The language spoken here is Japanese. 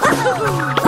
Woohoo!